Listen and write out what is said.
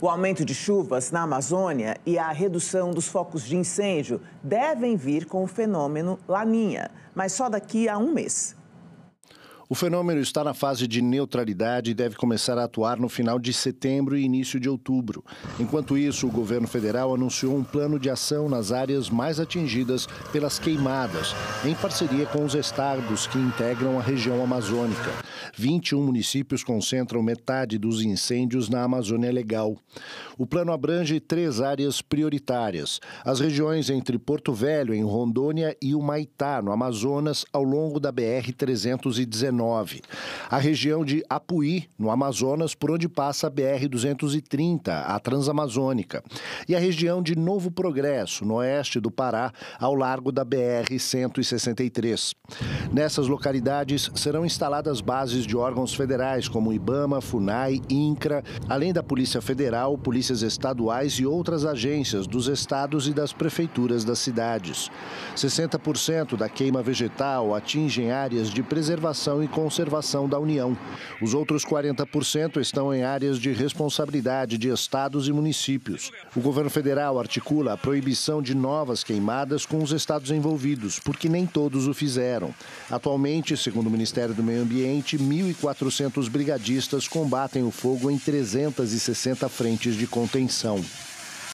O aumento de chuvas na Amazônia e a redução dos focos de incêndio devem vir com o fenômeno Laninha, mas só daqui a um mês. O fenômeno está na fase de neutralidade e deve começar a atuar no final de setembro e início de outubro. Enquanto isso, o governo federal anunciou um plano de ação nas áreas mais atingidas pelas queimadas, em parceria com os estados que integram a região amazônica. 21 municípios concentram metade dos incêndios na Amazônia Legal. O plano abrange três áreas prioritárias: as regiões entre Porto Velho, em Rondônia, e o Maitá, no Amazonas, ao longo da BR-319. A região de Apuí, no Amazonas, por onde passa a BR-230, a Transamazônica. E a região de Novo Progresso, no oeste do Pará, ao largo da BR-163. Nessas localidades serão instaladas bases de órgãos federais como IBAMA, FUNAI, INCRA, além da Polícia Federal, polícias estaduais e outras agências dos estados e das prefeituras das cidades. 60% da queima vegetal atingem áreas de preservação e Conservação da União. Os outros 40% estão em áreas de responsabilidade de estados e municípios. O governo federal articula a proibição de novas queimadas com os estados envolvidos, porque nem todos o fizeram. Atualmente, segundo o Ministério do Meio Ambiente, 1.400 brigadistas combatem o fogo em 360 frentes de contenção.